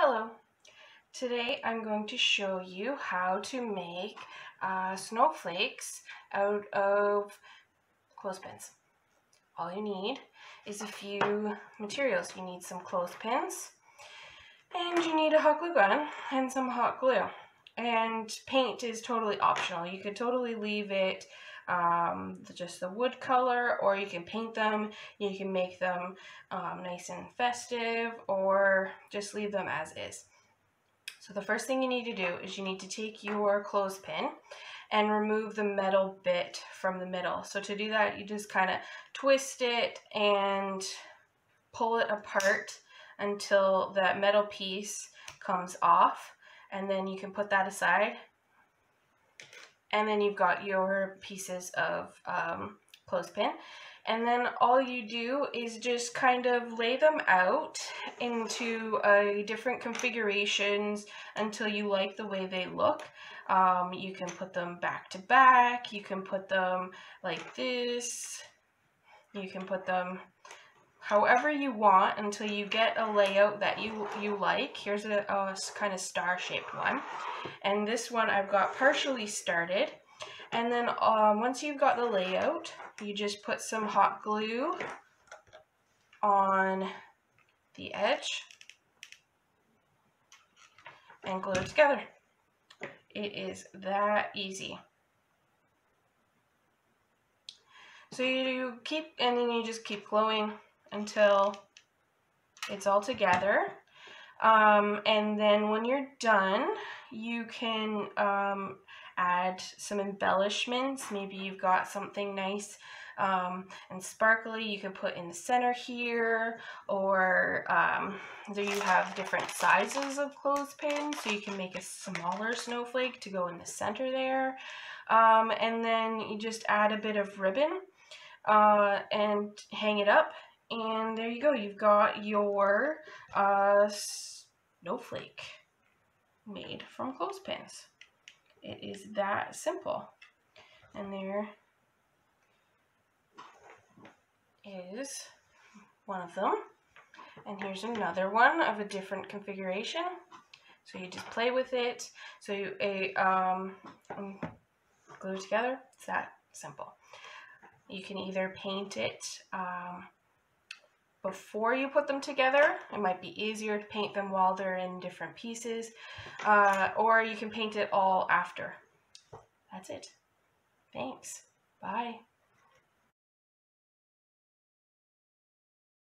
Hello. Today I'm going to show you how to make uh, snowflakes out of clothespins. All you need is a few materials. You need some clothespins and you need a hot glue gun and some hot glue. And paint is totally optional. You could totally leave it um, just the wood color or you can paint them. You can make them um, nice and festive or just leave them as is. So the first thing you need to do is you need to take your clothespin and remove the metal bit from the middle. So to do that, you just kind of twist it and pull it apart until that metal piece comes off. And then you can put that aside and then you've got your pieces of um, clothespin. And then all you do is just kind of lay them out into a different configurations until you like the way they look. Um, you can put them back to back, you can put them like this, you can put them however you want until you get a layout that you, you like. Here's a, a kind of star-shaped one. And this one I've got partially started. And then um, once you've got the layout, you just put some hot glue on the edge and glue it together. It is that easy. So you keep, and then you just keep gluing until it's all together. Um, and then when you're done, you can um, add some embellishments. Maybe you've got something nice um, and sparkly you can put in the center here or um, there you have different sizes of clothespins so you can make a smaller snowflake to go in the center there um, and then you just add a bit of ribbon uh, and hang it up and there you go. You've got your uh, snowflake made from clothespins. It is that simple. And there is one of them. And here's another one of a different configuration. So you just play with it. So you a um, glue together. It's that simple. You can either paint it um, before you put them together. It might be easier to paint them while they're in different pieces. Uh, or you can paint it all after. That's it. Thanks. Bye.